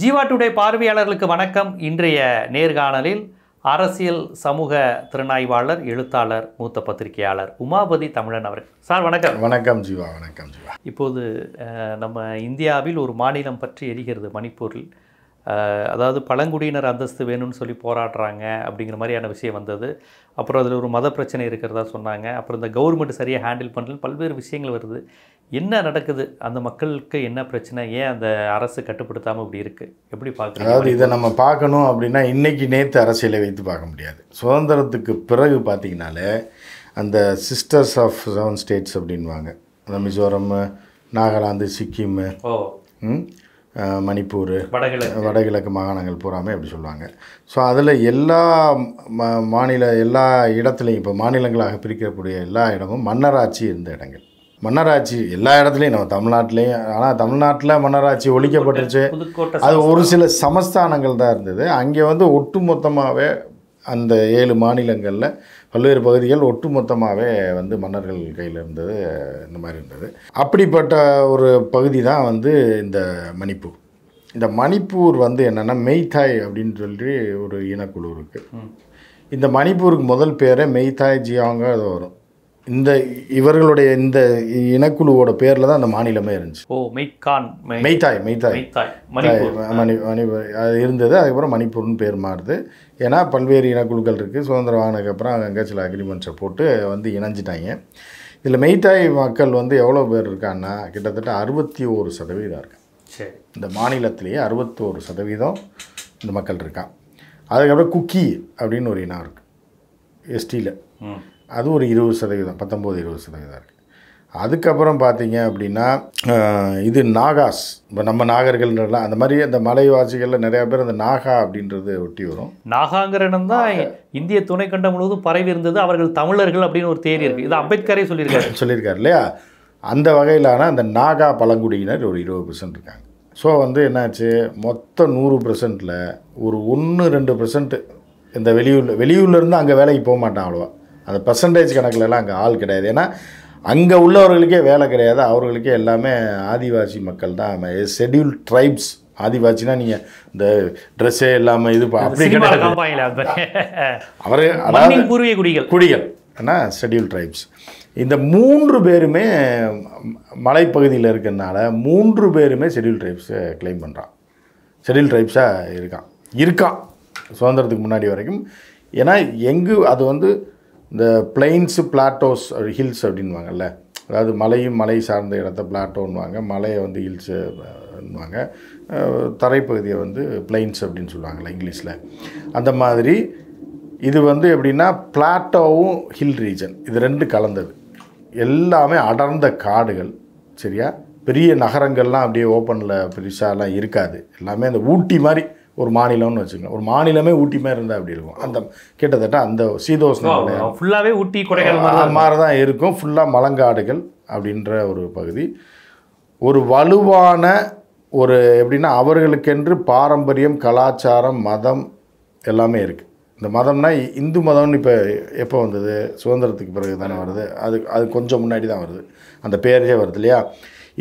Jeeva today பார்வையாளர்களுக்கு வணக்கம். இன்றைய நேர்காணலில் அரசியல் சமூக திறனாய்வாளர் எழுத்தாளர் மூத்த பத்திரிகையாளர் உமாபதி தமிழன் அவர்கள். சார் வணக்கம். வணக்கம் ஜீவா வணக்கம் ஜீவா. இப்போது நம்ம இந்தியாவில் ஒரு மாநிலம் பற்றி எரிகிறது மணிப்பூரில். அதாவது பழங்குடியினர் அந்தஸ்து வேணும்னு சொல்லி போராடுறாங்க அப்படிங்கிற மாதிரியான விஷயம் வந்தது. அப்புறம் அதில் ஒரு மத பிரச்சனை இருக்கிறதா சொன்னாங்க. அப்புறம் இந்த கவர்மெண்ட் சரியாக ஹேண்டில் பண்ணல பல்வேறு விஷயங்கள் வருது. என்ன நடக்குது? அந்த மக்களுக்கு என்ன பிரச்சனை? ஏன் அந்த அரசு கட்டுப்படுத்தாமல் இப்படி இருக்குது எப்படி அதாவது பார்க்குறீங்க இதை நம்ம பார்க்கணும் அப்படின்னா இன்னைக்கு நேற்று அரசியலை வைத்து பார்க்க முடியாது. சுதந்திரத்துக்கு பிறகு பார்த்தீங்கனாலே அந்த சிஸ்டர்ஸ் ஆஃப் செவன் ஸ்டேட்ஸ் அப்படின்வாங்க அந்த மிசோரம் நாகாலாந்து சிக்கிம் ஓ. ம், அஹ், மணிப்பூர் வடகிழக்கு. வடகிழக்கு மாகாணங்கள் பூராமே அப்படி சொல்லுவாங்க. ஸோ அதில் எல்லா ம மாநில எல்லா இடத்துலையும் இப்போ மாநிலங்களாக பிரிக்கக்கூடிய எல்லா இடமும் மன்னராட்சி இருந்த இடங்கள். மன்னராட்சி எல்லா இடத்துலையும் நம்ம தமிழ்நாட்டிலையும் ஆனால் தமிழ்நாட்டில் மன்னராட்சி ஒழிக்கப்பட்டுருச்சு. அது ஒரு சில சமஸ்தானங்கள் தான் இருந்தது. அங்கே வந்து ஒட்டுமொத்தமாகவே அந்த ஏழு மாநிலங்களில் பல்வேறு பகுதிகள் ஒட்டுமொத்தமாகவே வந்து மன்னர்கள் கையில் இருந்தது இந்த மாதிரி இருந்தது. அப்படிப்பட்ட ஒரு பகுதி தான் வந்து இந்த மணிப்பூர். இந்த மணிப்பூர் வந்து என்னென்னா மெய்தாய் அப்படின்னு சொல்லி ஒரு இனக்குழு இருக்குது. இந்த மணிப்பூருக்கு முதல் பேரே மெய்தாய் ஜியாங்க அது வரும். இந்த இவர்களுடைய இந்த இனக்குழுவோட பேரில் தான் அந்த மாநிலமே இருந்துச்சு. ஓ மெய்கான் மெய் மெய்தாய் மெய்தாய் மெய்தாய் மணிப்பூர். மணி அது இருந்தது அதுக்கப்புறம் மணிப்பூர்னு பேர் மாறுது. ஏன்னா பல்வேறு இனக்குழுக்கள் இருக்குது சுதந்திரம் வாங்கினதுக்கப்புறம் அங்கங்கே சில அக்ரிமெண்ட்ஸை போட்டு வந்து இணைஞ்சிட்டாங்க. இதில் மெய்தாய் மக்கள் வந்து எவ்வளோ பேர் இருக்காங்கன்னா கிட்டத்தட்ட அறுபத்தி ஒரு சதவீதம் இருக்காங்க. சரி. இந்த மாநிலத்திலேயே அறுபத்தோரு சதவீதம் இந்த மக்கள் இருக்கான் அதுக்கப்புறம் குக்கி அப்படின்னு ஒரு இனம் இருக்குது எஸ்டியில் அது ஒரு இருபது சதவீதம் பத்தொம்போது இருபது சதவீதம் இருக்குது அதுக்கப்புறம் பார்த்தீங்க அப்படின்னா இது நாகாஸ். இப்போ நம்ம நாகர்கள்ன்றலாம் அந்த மாதிரி அந்த மலைவாசிகளில் நிறையா பேர் அந்த நாகா அப்படின்றது ஒட்டி வரும். நாகாங்கிற இடம் தான் இந்திய துணைக்கண்டம் முழுவதும் பரவி இருந்தது. அவர்கள் தமிழர்கள் அப்படின்னு ஒரு தேதி இருக்கு. இது அம்பேத்கரே சொல்லியிருக்காரு. சொல்லியிருக்காரு இல்லையா? அந்த வகையிலான அந்த நாகா பழங்குடியினர் ஒரு இருபது பர்சன்ட் இருக்காங்க. ஸோ வந்து என்னாச்சு? மொத்தம் நூறு பர்சன்ட்டில் ஒரு ஒன்று ரெண்டு பர்சன்ட் இந்த வெளியூரில் வெளியூர்லேருந்து அங்கே வேலைக்கு போக மாட்டான் அவ்வளோவா. அந்த பர்சன்டேஜ் கணக்குலலாம் அங்கே ஆள் கிடையாது. ஏன்னா அங்கே உள்ளவர்களுக்கே வேலை கிடையாது. அவர்களுக்கே எல்லாமே ஆதிவாசி மக்கள் தான் ஷெட்யூல் ட்ரைப்ஸ் ஆதிவாசினா நீங்கள் இந்த ட்ரெஸ்ஸே இல்லாமல் இது அப்படி கிடையாது. அவர் அதாவது பூர்வீக குடிகள். குடிகள். ஏன்னா ஷெட்யூல் ட்ரைப்ஸ் இந்த மூன்று பேருமே மலைப்பகுதியில் இருக்கிறதுனால மூன்று பேருமே ஷெட்யூல் ட்ரைப்ஸை கிளைம் பண்ணுறான் ஷெட்யூல் ட்ரைப்ஸாக இருக்கான். இருக்கான் சுதந்திரத்துக்கு முன்னாடி வரைக்கும். ஏன்னா எங்கு அது வந்து இந்த பிளெயின்ஸு பிளாட்டோஸ் ஹில்ஸ் அப்படின்வாங்கல்ல அதாவது மலையும் மலை சார்ந்த இடத்த பிளாட்டோன்னுவாங்க மலையை வந்து ஹில்ஸுன்னுவாங்க uh, தரைப்பகுதியை வந்து பிளெயின்ஸ் அப்படின்னு சொல்லுவாங்கள்ல இங்கிலீஷில். அந்த மாதிரி இது வந்து எப்படின்னா பிளாட்டோவும் ஹில் ரீஜன் இது ரெண்டு கலந்தது. எல்லாமே அடர்ந்த காடுகள் சரியா? பெரிய நகரங்கள்லாம் அப்படியே ஓப்பனில் பெருசாலாம் இருக்காது. எல்லாமே அந்த ஊட்டி மாதிரி ஒரு மாநிலம்னு வச்சுக்கோங்க. ஒரு மாநிலமே ஊட்டி மாதிரி இருந்தால் அப்படி இருக்கும்? அந்த கிட்டத்தட்ட அந்த சீதோஷ்ண நிலை ஃபுல்லாவே ஊட்டி கொடைக்கானல் மாதிரி தான் மாதிரி தான் இருக்கும். ஃபுல்லாக மலங்காடுகள் அப்படின்ற ஒரு பகுதி. ஒரு வலுவான ஒரு எப்படின்னா அவர்களுக்கென்று பாரம்பரியம் கலாச்சாரம் மதம் எல்லாமே இருக்குது இந்த மதம்னா இந்து மதம்னு இப்போ எப்போ வந்தது? சுதந்திரத்துக்கு பிறகு தானே வருது. அது அது கொஞ்சம் முன்னாடி தான் வருது. அந்த பேரே வருது இல்லையா?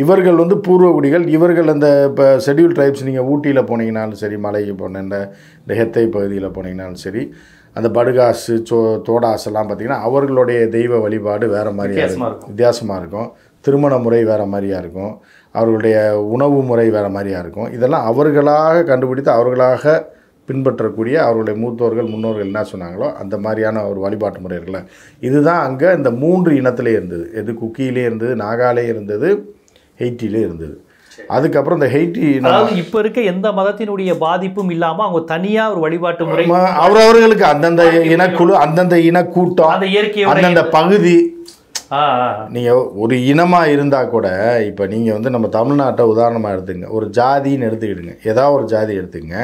இவர்கள் வந்து பூர்வகுடிகள் இவர்கள் அந்த இப்போ ஷெட்யூல் ட்ரைப்ஸ் நீங்கள் ஊட்டியில் போனீங்கனாலும் சரி மலைக்கு போன இந்த ஹெத்தை பகுதியில் போனீங்கனாலும் சரி அந்த படுகாசு சோ தோடாஸ் எல்லாம் பார்த்தீங்கன்னா அவர்களுடைய தெய்வ வழிபாடு வேறு மாதிரியா வித்தியாசமா இருக்கும். வித்தியாசமாக இருக்கும். திருமண முறை வேறு மாதிரியா இருக்கும். அவர்களுடைய உணவு முறை வேறு மாதிரியா இருக்கும். இதெல்லாம் அவர்களாக கண்டுபிடித்து அவர்களாக பின்பற்றக்கூடிய அவர்களுடைய மூத்தோர்கள் முன்னோர்கள் என்ன சொன்னாங்களோ அந்த மாதிரியான ஒரு வழிபாட்டு முறை இருக்குல்ல. இதுதான் அங்கே இந்த மூன்று இனத்திலே இருந்தது. எது குக்கியிலே இருந்தது நாகாலே இருந்தது ஹெய்ட்டிலே இருந்தது. அதுக்கப்புறம் இந்த ஹெய்ட்டி அதாவது இப்ப இருக்க எந்த மதத்தினுடைய பாதிப்பும் இல்லாம அவங்க தனியா ஒரு வழிபாட்டு முறை ம- அவரவர்களுக்கு அந்தந்த இனக்குழு அந்தந்த இனக்கூட்டம் அந்த இயற்கையோட அந்தந்த பகுதி. நீங்கள் ஒரு இனமாக இருந்தால் கூட இப்போ நீங்கள் வந்து நம்ம தமிழ்நாட்டை உதாரணமாக எடுத்துங்க. ஒரு ஜாதின்னு எடுத்துக்கிடுங்க. ஏதாவது ஒரு ஜாதி எடுத்துங்க.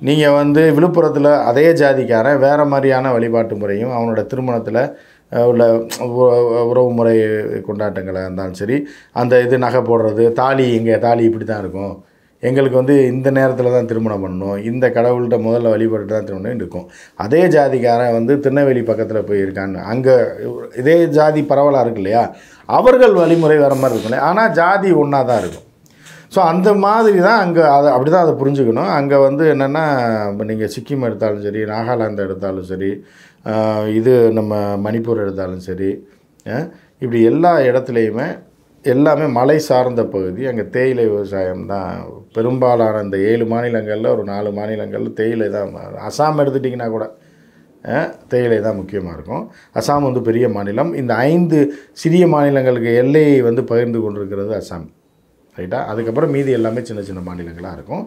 நீங்கள் வந்து விழுப்புரத்தில் அதே ஜாதிக்காரன் வேறு மாதிரியான வழிபாட்டு முறையும் அவனோட திருமணத்தில் உள்ள உ- உறவு முறை கொண்டாட்டங்களாக இருந்தாலும் சரி அந்த இது நகை போடுறது தாலி இங்கே தாலி இப்படி தான் இருக்கும். எங்களுக்கு வந்து இந்த நேரத்தில் தான் திருமணம் பண்ணணும். இந்த கடவுள்கிட்ட முதல்ல வழிபட்டு தான் திருமணம் இருக்கும். அதே ஜாதிக்காரன் வந்து திருநெல்வேலி பக்கத்தில் போயிருக்கான்னு அங்கே இதே ஜாதி பரவலாக இருக்கு இல்லையா? அவர்கள் வழிமுறை வர மாதிரி இருக்கும் இல்லையா? ஆனால் ஜாதி ஒன்றா தான் இருக்கும். ஸோ அந்த மாதிரி தான் அங்கே அதை அப்படி தான் அதை புரிஞ்சுக்கணும். அங்கே வந்து என்னென்னா இப்போ நீங்கள் சிக்கிம் எடுத்தாலும் சரி நாகாலாந்து எடுத்தாலும் சரி இது நம்ம மணிப்பூர் எடுத்தாலும் சரி இப்படி எல்லா இடத்துலையுமே எல்லாமே மலை சார்ந்த பகுதி. அங்கே தேயிலை விவசாயம் தான். பெரும்பாலான இந்த ஏழு மாநிலங்களில் ஒரு நாலு மாநிலங்களில் தேயிலை தான். அசாம் எடுத்துட்டிங்கன்னா கூட தேயிலை தான் முக்கியமாக இருக்கும். அசாம் வந்து பெரிய மாநிலம். இந்த ஐந்து சிறிய மாநிலங்களுக்கு எல்லையை வந்து பகிர்ந்து கொண்டிருக்கிறது அசாம். ரைட்டா அதுக்கப்புறம் மீதி எல்லாமே சின்ன சின்ன மாநிலங்களாக இருக்கும்.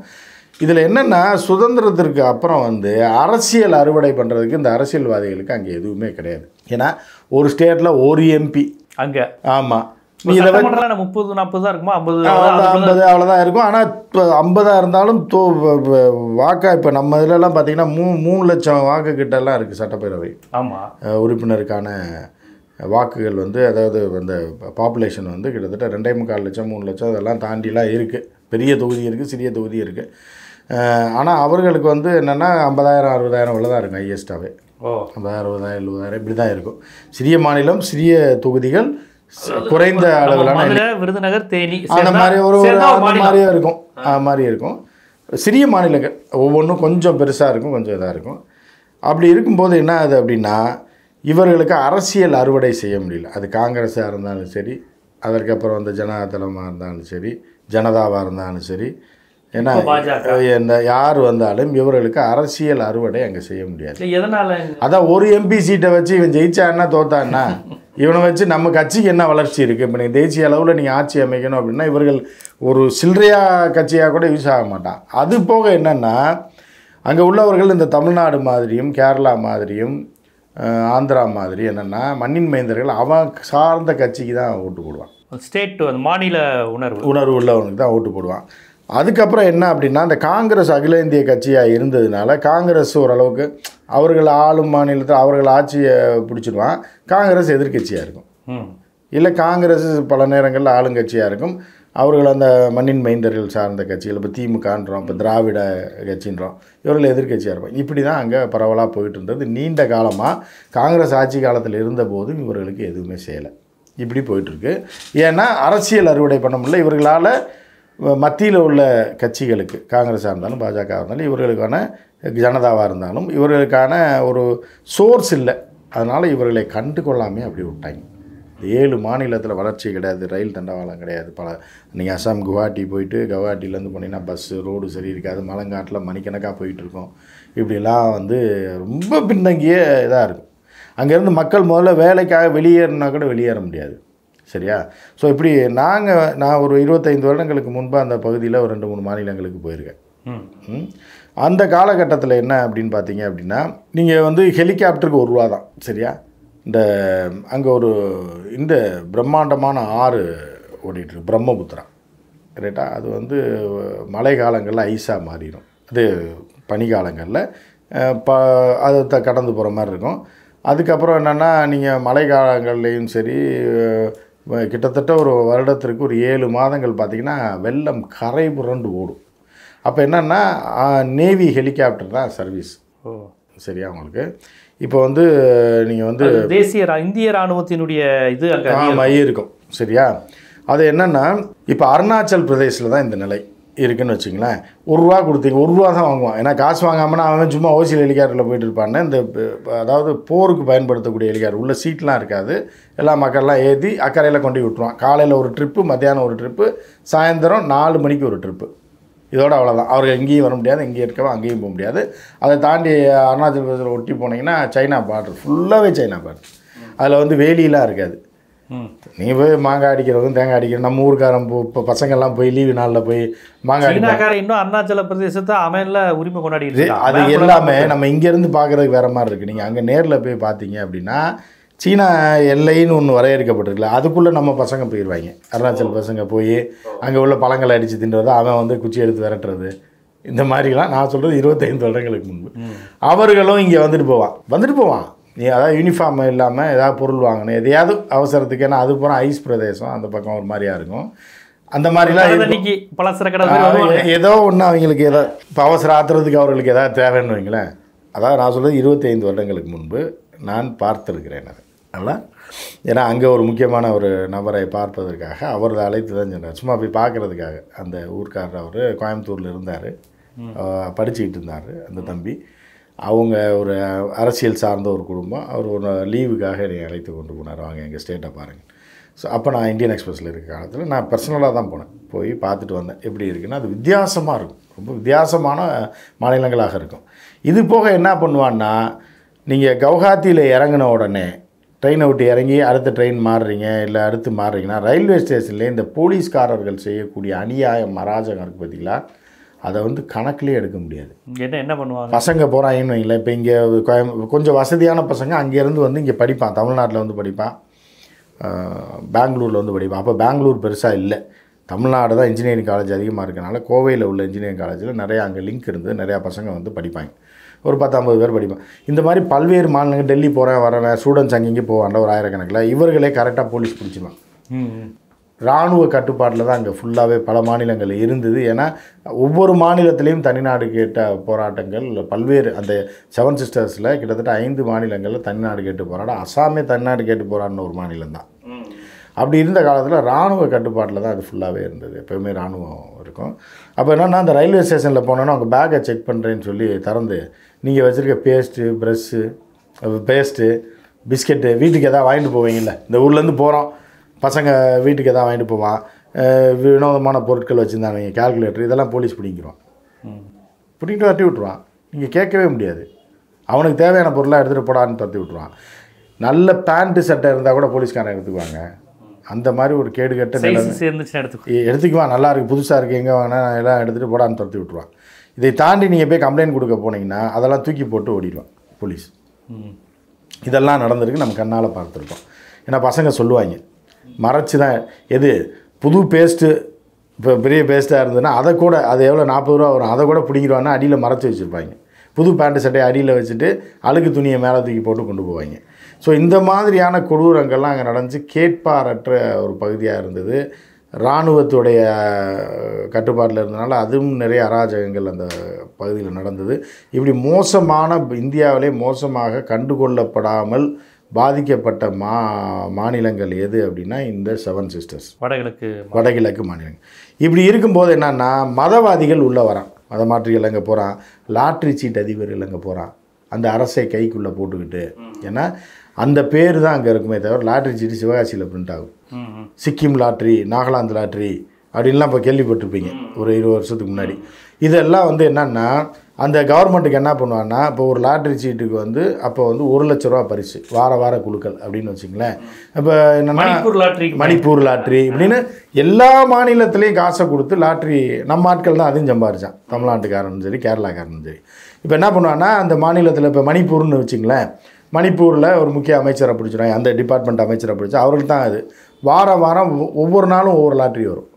இதில் என்னென்னா சுதந்திரத்திற்கு அப்புறம் வந்து அரசியல் அறுவடை பண்ணுறதுக்கு இந்த அரசியல்வாதிகளுக்கு அங்கே எதுவுமே கிடையாது. ஏன்னா ஒரு ஸ்டேட்டில் ஒரு எம்பி. அங்க. ஆமாம் முப்பது நாற்பது தான் இருக்குமா? ஐம்பது அவ்வளோதான் ஐம்பது அவ்வளோதான் இருக்கும். ஆனால் இப்போ ஐம்பதாக இருந்தாலும் தோ வாக்கா இப்போ நம்ம இதுலலாம் பார்த்தீங்கன்னா மூ மூணு லட்சம் வாக்கு கிட்டலாம் இருக்குது சட்டப்பேரவை. ஆமா. அஹ், உறுப்பினருக்கான வாக்குகள் வந்து அதாவது அந்த பாப்புலேஷன் வந்து கிட்டத்தட்ட ரெண்டே முக்கால் லட்சம் மூணு லட்சம் இதெல்லாம் தாண்டிலாம் இருக்குது பெரிய தொகுதி இருக்குது சிறிய தொகுதி இருக்குது ஆனால் அவர்களுக்கு வந்து என்னென்னா ஐம்பதாயிரம் அறுபதாயிரம் இவ்வளோ தான் இருக்கும் ஹையஸ்ட்டாகவே ஓ. ஐம்பதாயிரம் அறுபதாயிரம் எழுபதாயிரம் இப்படி தான் இருக்கும். சிறிய மாநிலம் சிறிய தொகுதிகள் குறைந்த அளவிலான விருதுநகர் தேனி அந்த மாதிரி ஒரு ஒரு அந்த. மாதிரியே இருக்கும். அது மாதிரி இருக்கும். சிறிய மாநிலங்கள் ஒவ்வொன்றும் கொஞ்சம் பெருசாக இருக்கும் கொஞ்சம் இதாக இருக்கும். அப்படி இருக்கும்போது என்ன ஆகுது அப்படின்னா இவர்களுக்கு அரசியல் அறுவடை செய்ய முடியல. அது காங்கிரஸாக இருந்தாலும் சரி அதற்கப்புறம் வந்து ஜனதாதளமாக இருந்தாலும் சரி ஜனதாவாக இருந்தாலும் சரி ஏன்னா. எந்த யார் வந்தாலும் இவர்களுக்கு அரசியல் அறுவடை அங்கே செய்ய முடியாது. எதனால? அதான் ஒரு எம்பி சீட்டை வச்சு இவன் ஜெயிச்சான்னா தோத்தான்னா இவனை வச்சு நம்ம கட்சிக்கு என்ன வளர்ச்சி இருக்குது இப்போ நீங்கள் தேசிய அளவில் நீங்கள் ஆட்சி அமைக்கணும் அப்படின்னா இவர்கள் ஒரு சில்லறையா கட்சியாக கூட யூஸ் ஆக மாட்டான். அது போக என்னென்னா அங்கே உள்ளவர்கள் இந்த தமிழ்நாடு மாதிரியும் கேரளா மாதிரியும் ஆந்திரா மாதிரி என்னென்னா மண்ணின் மைந்தர்கள் அவன் சார்ந்த கட்சிக்கு தான் ஓட்டு போடுவான் ஸ்டேட் அந்த மாநில உணர்வு. உணர்வு உள்ளவனுக்கு தான் ஓட்டு போடுவான். அதுக்கப்புறம் என்ன அப்படின்னா இந்த காங்கிரஸ் அகில இந்திய கட்சியாக இருந்ததுனால காங்கிரஸ் ஓரளவுக்கு அவர்கள் ஆளும் மாநிலத்தில் அவர்கள் ஆட்சியை பிடிச்சிடுவான் காங்கிரஸ் எதிர்க்கட்சியாக இருக்கும். இல்லை காங்கிரஸ் பல நேரங்களில் ஆளுங்கட்சியாக இருக்கும். அவர்கள் அந்த மண்ணின் மைந்தர்கள் சார்ந்த கட்சிகள் இப்போ திமுகன்றோம் இப்போ திராவிட கட்சின்றோம் இவர்கள் எதிர்க்கட்சியாக இருப்போம் இப்படி தான் அங்கே பரவலாக போயிட்டு இருந்தது நீண்ட காலமாக காங்கிரஸ் ஆட்சி காலத்தில் இருந்தபோதும் இவர்களுக்கு எதுவுமே செய்யலை. இப்படி போயிட்டுருக்கு. ஏன்னா அரசியல் அறுவடை பண்ண முடியல. இவர்களால் மத்தியில் உள்ள கட்சிகளுக்கு காங்கிரஸாக இருந்தாலும் பாஜக இருந்தாலும் இவர்களுக்கான ஜனதாவாக இருந்தாலும் இவர்களுக்கான ஒரு சோர்ஸ் இல்லை. அதனால் இவர்களை கண்டு கொள்ளாமே அப்படி விட்டாங்க. ஏழு மாநிலத்தில் வளர்ச்சி கிடையாது ரயில் தண்டவாளம் கிடையாது. பல நீங்கள் அசாம் குவாஹாட்டி போயிட்டு கவுஹாட்டிலேருந்து போனீங்கன்னா பஸ்ஸு ரோடு சரி இருக்காது. மலங்காட்டில் மணிக்கணக்காக போயிட்டு இருக்கோம் இப்படிலாம் வந்து ரொம்ப பின்தங்கிய இதாக இருக்கும். அங்கேருந்து மக்கள் முதல்ல வேலைக்காக வெளியேறினா கூட வெளியேற முடியாது. சரியா? ஸோ இப்படி நாங்கள் நான் ஒரு இருபத்தைந்து வருடங்களுக்கு முன்பு அந்த பகுதியில் ஒரு ரெண்டு மூணு மாநிலங்களுக்கு போயிருக்கேன். அந்த காலகட்டத்தில் என்ன அப்படின்னு பார்த்தீங்க அப்படின்னா நீங்கள் வந்து ஹெலிகாப்டருக்கு ஒரு ரூபா தான். சரியா? இந்த அங்கே ஒரு இந்த பிரம்மாண்டமான ஆறு ஓடிட்டுருக்கு பிரம்மபுத்திரா. ரைட்டா அது வந்து மழை காலங்களில் ஐஸாக மாறிடும். அது பனிக்காலங்களில் ப அது த கடந்து போகிற மாதிரி இருக்கும். அதுக்கப்புறம் என்னென்னா நீங்கள் மழை காலங்கள்லேயும் சரி கிட்டத்தட்ட ஒரு வருடத்திற்கு ஒரு ஏழு மாதங்கள் பார்த்திங்கன்னா வெள்ளம் கரை புரண்டு ஓடும். அப்போ என்னென்னா நேவி ஹெலிகாப்டர் தான் சர்வீஸ். ஓ. சரியா உங்களுக்கு? இப்போ வந்து நீங்கள் வந்து தேசிய இந்திய ராணுவத்தினுடைய இது அங்க இருக்கும். சரியா? அது என்னென்னா இப்போ அருணாச்சல் பிரதேசில் தான் இந்த நிலை இருக்குன்னு வச்சுங்களேன் ஒரு ரூபா கொடுத்தீங்க ஒரு ரூபா தான் வாங்குவான். ஏன்னா காசு வாங்காமனா அவன் சும்மா ஓசியல் ஹெலிகாப்டரில் போயிட்டு இருப்பான்னு இந்த அதாவது போருக்கு பயன்படுத்தக்கூடிய ஹெலிகாப்டர் உள்ள சீட்லாம் இருக்காது. எல்லா மக்கள்லாம் ஏற்றி அக்கறையில் கொண்டு விட்டுருவான். காலையில் ஒரு ட்ரிப்பு மத்தியானம் ஒரு ட்ரிப்பு சாயந்தரம் நாலு மணிக்கு ஒரு ட்ரிப்பு இதோட அவ்வளோதான் அவர்கள் எங்கேயும் வர முடியாது இங்கேயும் இருக்கவும் அங்கேயும் போக முடியாது. அதை தாண்டி அருணாச்சல் பிரதேசில் ஒட்டி போனீங்கன்னா சைனா பார்டர் ஃபுல்லாகவே சைனா பார்டர் அதில் வந்து வேலியெலாம் இருக்காது. நீங்கள் போய் மாங்காய் அடிக்கிறவங்க தேங்காய் அடிக்கிறோம் நம்ம ஊருக்காரன் போ இப்போ பசங்கள்லாம் போய் லீவு நாளில் போய் மாங்காய் அடிப்பாங்க. சீனாக்காரன் இன்னும் அருணாச்சல பிரதேசத்தை அவன்ல உரிமை இருக்கான். அது எல்லாமே நம்ம இங்கேருந்து பார்க்குறதுக்கு வேறு மாதிரி இருக்குது நீங்கள் அங்கே நேரில் போய் பார்த்தீங்க அப்படின்னா சீனா எல்லைன்னு ஒன்று வரையறுக்கப்பட்டிருக்குல்ல அதுக்குள்ளே நம்ம பசங்க போயிடுவாங்க அருணாச்சல் பசங்க போய் அங்கே உள்ள பழங்களை அடித்து தின்றது அவன் வந்து குச்சி எடுத்து விரட்டுறது. இந்த மாதிரிலாம் நான் சொல்கிறது இருபத்தைந்து வருடங்களுக்கு முன்பு. அவர்களும் இங்கே வந்துட்டு போவான். வந்துட்டு போவான். நீ அதாவது யூனிஃபார்ம் இல்லாமல் ஏதாவது பொருள் வாங்கணும் எதையாவது அவசரத்துக்கு ஏன்னா அது பூரா ஐஸ் பிரதேசம் அந்த பக்கம் ஒரு மாதிரியா இருக்கும். அந்த மாதிரிலாம் ஏதோ ஒன்று அவங்களுக்கு ஏதோ இப்போ அவசர ஆத்துறதுக்கு அவர்களுக்கு ஏதாவது தேவைன்னு வைங்களேன். அதாவது நான் சொல்கிறது இருபத்தைந்து வருடங்களுக்கு முன்பு நான் பார்த்துருக்கிறேன் அது. அதெல்லாம் ஏன்னா அங்கே ஒரு முக்கியமான ஒரு நபரை பார்ப்பதற்காக அவர் அழைத்து தான் சென்றார். சும்மா போய் பார்க்குறதுக்காக. அந்த ஊர்க்காரர் அவர் கோயம்புத்தூரில் இருந்தார். படிச்சுக்கிட்டு இருந்தார் அந்த தம்பி. அவங்க ஒரு அரசியல் சார்ந்த ஒரு குடும்பம். அவர் ஒரு லீவுக்காக என்னை அழைத்து கொண்டு போனார். வாங்க எங்கள் ஸ்டேட்டை பாருங்கள் ஸோ அப்போ நான் இந்தியன் எக்ஸ்பிரஸில் இருக்க காலத்தில் நான் பர்சனலாக தான் போனேன். போய் பார்த்துட்டு வந்தேன். எப்படி இருக்குன்னா அது வித்தியாசமாக இருக்கும். ரொம்ப வித்தியாசமான மாநிலங்களாக இருக்கும். இது போக என்ன பண்ணுவான்னா நீங்கள் கவுஹாத்தியில் இறங்கின உடனே ட்ரெயினை விட்டு இறங்கி அடுத்த ட்ரெயின் மாறுறீங்க இல்லை அடுத்து மாறுறீங்கன்னா ரயில்வே ஸ்டேஷன்லேயே இந்த போலீஸ்காரர்கள் செய்யக்கூடிய அநியாயம் அராஜகம் இருக்குது பார்த்தீங்களா? அதை வந்து கணக்கிலே எடுக்க முடியாது. என்ன என்ன பண்ணுவாங்க? பசங்க போகிறாங்கன்னு வைங்களேன். இப்போ இங்கே கோயம் கொஞ்சம் வசதியான பசங்க அங்கேருந்து வந்து இங்கே படிப்பான். தமிழ்நாட்டில் வந்து படிப்பான். பெங்களூரில் வந்து படிப்பான். அப்போ பெங்களூர் பெருசாக இல்லை. தமிழ்நாடு தான் இன்ஜினியரிங் காலேஜ் அதிகமாக இருக்கனால கோவையில் உள்ள இன்ஜினியரிங் காலேஜில் நிறையா அங்கே லிங்க் இருந்தது. நிறையா பசங்க வந்து படிப்பாங்க. ஒரு பத்து ஐம்பது பேர் படிப்பான் இந்த மாதிரி பல்வேறு மாநிலங்கள் டெல்லி போகிறேன் வரேன் ஸ்டூடெண்ட்ஸ் அங்கங்கே போவாண்ட ஒரு ஆயிரக்கணக்கில் இவர்களே கரெக்டாக போலீஸ் ம். இராணுவ கட்டுப்பாட்டில் தான் அங்கே ஃபுல்லாகவே பல மாநிலங்கள் இருந்தது. ஏன்னா ஒவ்வொரு மாநிலத்திலையும் தனிநாடு கேட்ட போராட்டங்கள் பல்வேறு அந்த செவன் சிஸ்டர்ஸில் கிட்டத்தட்ட ஐந்து மாநிலங்களில் தனிநாடு கேட்டு போராட்டம் அசாமே தனிநாடு கேட்டு போராடின ஒரு மாநிலம் தான். அப்படி இருந்த காலத்தில் இராணுவ கட்டுப்பாட்டில் தான் அது ஃபுல்லாகவே இருந்தது. எப்போயுமே இராணுவம் இருக்கும். அப்போ என்னென்னா அந்த ரயில்வே ஸ்டேஷனில் போனோன்னா அவங்க பேக்கை செக் பண்ணுறேன்னு சொல்லி திறந்து நீங்கள் வச்சுருக்க பேஸ்ட்டு ப்ரெஷ்ஷு பேஸ்ட்டு பிஸ்கெட்டு வீட்டுக்கு எதாவது வாங்கிட்டு போவீங்கல்ல. இந்த ஊர்லேருந்து போகிறோம் பசங்க வீட்டுக்கு எதாவது வாங்கிட்டு போவான் வினோதமான பொருட்கள் வச்சுருந்தாங்க கால்குலேட்டர் இதெல்லாம் போலீஸ் பிடிங்கிருவான் ம். பிடிங்கிட்டு தட்டி விட்ருவான் நீங்கள் கேட்கவே முடியாது. அவனுக்கு தேவையான பொருளாக எடுத்துகிட்டு போடான்னு தட்டி விட்ருவான் நல்ல பேண்ட்டு சட்டை இருந்தால் கூட போலீஸ்காரன் எடுத்துக்குவாங்க. அந்த மாதிரி ஒரு கேடு கட்ட எடுத்துக்குவான். நல்லா இருக்குது புதுசாக இருக்குது எங்கே வாங்கினா எல்லாம் எடுத்துகிட்டு போடான்னு துரத்தி விட்ருவான் இதை தாண்டி நீங்கள் போய் கம்ப்ளைண்ட் கொடுக்க போனீங்கன்னா அதெல்லாம் தூக்கி போட்டு ஓடிடுவான் போலீஸ் ம் இதெல்லாம் நடந்திருக்கு நம்ம கண்ணால் பார்த்துருக்கோம். ஏன்னா பசங்க சொல்லுவாங்க மறைச்சு தான் எது புது பேஸ்ட்டு இப்போ பெரிய பேஸ்ட்டாக இருந்ததுன்னா அதை கூட அது எவ்வளோ நாற்பது ரூபா வரும் அதை கூட பிடிங்கிடுவாங்கன்னா அடியில் மறைச்சி வச்சுருப்பாங்க. புது பேண்ட்டு சட்டையை அடியில் வச்சுட்டு அழுக்கு துணியை மேலே தூக்கி போட்டு கொண்டு போவாங்க. ஸோ இந்த மாதிரியான கொடூரங்கள்லாம் அங்கே நடந்துச்சு. கேட்பாரற்ற ஒரு பகுதியாக இருந்தது. இராணுவத்துடைய கட்டுப்பாட்டில் இருந்தனால அதுவும் நிறைய அராஜகங்கள் அந்த பகுதியில் நடந்தது. இப்படி மோசமான இந்தியாவிலே மோசமாக கண்டுகொள்ளப்படாமல் பாதிக்கப்பட்ட மா மாநிலங்கள் எது அப்படின்னா இந்த செவன் சிஸ்டர்ஸ் வடகிழக்கு வடகிழக்கு மாநிலங்கள். இப்படி இருக்கும்போது என்னன்னா மதவாதிகள் உள்ளே வரான். மத மாற்றிகள் அங்கே போகிறான் லாட்ரி சீட் அதிபர்கள் அங்கே போகிறான் அந்த அரசை கைக்குள்ளே போட்டுக்கிட்டு. ஏன்னா அந்த பேர் தான் அங்கே இருக்குமே தவிர லாட்ரி சீட்டு சிவகாசியில் பிரிண்ட் ஆகும். சிக்கிம் லாட்ரி நாகாலாந்து லாட்ரி அப்படின்லாம் இப்போ கேள்விப்பட்டிருப்பீங்க. ஒரு இருபது வருஷத்துக்கு முன்னாடி. இதெல்லாம் வந்து என்னன்னா அந்த கவர்மெண்ட்டுக்கு என்ன பண்ணுவாங்கன்னா இப்போ ஒரு லாட்ரி சீட்டுக்கு வந்து அப்போ வந்து ஒரு லட்ச ரூபா பரிசு வார வார குழுக்கள் அப்படின்னு வச்சுங்களேன் இப்போ என்னென்னா மணிப்பூர் லாட்ரிக்கு மணிப்பூர் லாட்ரி இப்படின்னு எல்லா மாநிலத்திலையும் காசை கொடுத்து லாட்ரி நம்ம ஆட்கள் தான் அதையும் சம்பாரிச்சான். தமிழ்நாட்டுக்காரனும் சரி கேரளாக்காரனும் சரி. இப்போ என்ன பண்ணுவான்னா அந்த மாநிலத்தில் இப்போ மணிப்பூர்னு வச்சுங்களேன் மணிப்பூரில் ஒரு முக்கிய அமைச்சரை பிடிச்சிடும். அந்த டிபார்ட்மெண்ட் அமைச்சரை பிடிச்சா அவருக்கு தான் அது. வார வாரம் ஒ- ஒவ்வொரு நாளும் ஒவ்வொரு லாட்ரி வரும்.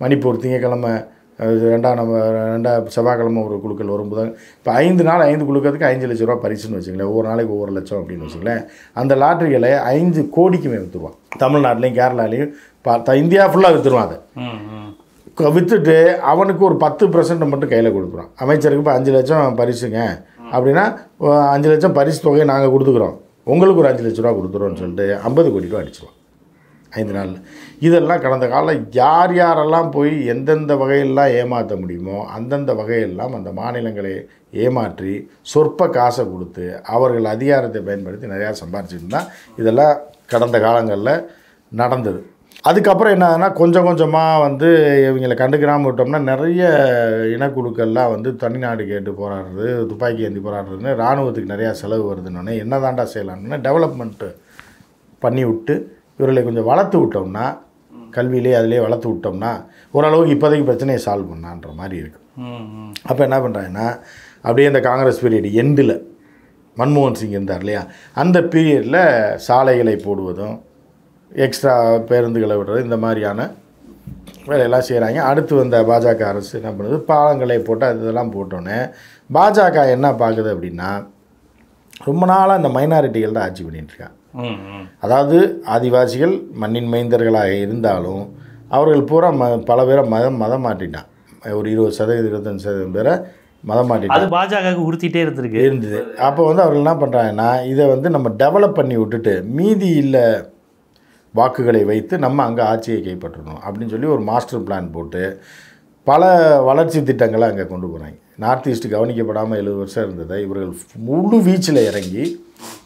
மணிப்பூர் திங்கக்கிழமை ரெண்டாம் நம்ம ரெண்டாம் செவ்வாய்க்கிழமை ஒரு குழுக்கள் வரும். புதன் இப்போ ஐந்து நாள் ஐந்து குழுக்கிறதுக்கு ஐந்து லட்ச ரூபா பரிசுன்னு வச்சுங்களேன் ஒவ்வொரு நாளைக்கு ஒவ்வொரு லட்சம் அப்படின்னு வச்சுங்களேன் அந்த லாட்ரிகளை ஐந்து கோடிக்கு மேல் விற்றுருவான் தமிழ்நாட்டிலையும் கேரளாலையும் பார்த்தா இந்தியா ஃபுல்லாக விற்றுருவான் அதை. விற்றுட்டு அவனுக்கு ஒரு பத்து பர்சன்ட் மட்டும் கையில் கொடுக்குறோம் அமைச்சருக்கு இப்போ அஞ்சு லட்சம் பரிசுங்க. அப்படின்னா அஞ்சு லட்சம் பரிசு தொகையை நாங்கள் கொடுத்துக்குறோம். உங்களுக்கு ஒரு அஞ்சு லட்ச ரூபா கொடுத்துருவோம்னு சொல்லிட்டு ஐம்பது கோடி ரூபா அடிச்சிருவோம். ஐந்து நாளில். இதெல்லாம் கடந்த காலம் யார் யாரெல்லாம் போய் எந்தெந்த வகையெல்லாம் ஏமாற்ற முடியுமோ அந்தந்த வகையெல்லாம் அந்த மாநிலங்களை ஏமாற்றி சொற்ப காசை கொடுத்து அவர்கள் அதிகாரத்தை பயன்படுத்தி நிறையா சம்பாரிச்சுட்டு தான் இதெல்லாம் கடந்த காலங்களில் நடந்தது. அதுக்கப்புறம் என்னன்னா கொஞ்சம் கொஞ்சமாக வந்து இவங்களை கண்டுக்கிறாமல் விட்டோம்னா நிறைய இனக்குழுக்கள்லாம் வந்து தனிநாடு கேட்டு போராடுறது துப்பாக்கி ஏந்தி போராடுறதுன்னு இராணுவத்துக்கு நிறையா செலவு வருதுன்னொன்னே என்ன தாண்டா செய்யலாம்னு டெவலப்மெண்ட்டு பண்ணி விட்டு இவர்களை கொஞ்சம் வளர்த்து விட்டோம்னா கல்வியிலே அதிலே வளர்த்து விட்டோம்னா ஓரளவுக்கு இப்போதைக்கு பிரச்சனையை சால்வ் பண்ணான்ற மாதிரி இருக்குது அப்போ என்ன பண்ணுறாங்கன்னா அப்படியே இந்த காங்கிரஸ் பீரியட் எண்டில் மன்மோகன் சிங் இருந்தார் இல்லையா? அந்த பீரியடில் சாலைகளை போடுவதும் எக்ஸ்ட்ரா பேருந்துகளை விடுறது இந்த மாதிரியான வேலையெல்லாம் செய்கிறாங்க அடுத்து வந்த பாஜக அரசு என்ன பண்ணுது? பாலங்களை போட்டு அது இதெல்லாம் போட்டோன்னே பாஜக என்ன பார்க்குது அப்படின்னா ரொம்ப நாளாக இந்த மைனாரிட்டிகள் தான் ஆட்சி ம் அதாவது ஆதிவாசிகள் மண்ணின் மைந்தர்களாக இருந்தாலும் அவர்கள் பூரா ம பல பேரை மதம் மதம் மாட்டிட்டான் ஒரு இருபது சதவீதம் இருபத்தஞ்சு சதவீதம் பேரை மதம் மாட்டிட்டாங்க அது பாஜக உறுத்திட்டே இருந்திருக்கு. இருந்தது. அப்போ வந்து அவர்கள் என்ன பண்ணுறாங்கன்னா இதை வந்து நம்ம டெவலப் பண்ணி விட்டுட்டு மீதி இல்லை வாக்குகளை வைத்து நம்ம அங்கே ஆட்சியை கைப்பற்றணும் அப்படின்னு சொல்லி ஒரு மாஸ்டர் பிளான் போட்டு பல வளர்ச்சி திட்டங்களை அங்கே கொண்டு போகிறாங்க நார்த் ஈஸ்ட் கவனிக்கப்படாமல் எழுபது வருஷம் இருந்ததை இவர்கள் முழு வீச்சில் இறங்கி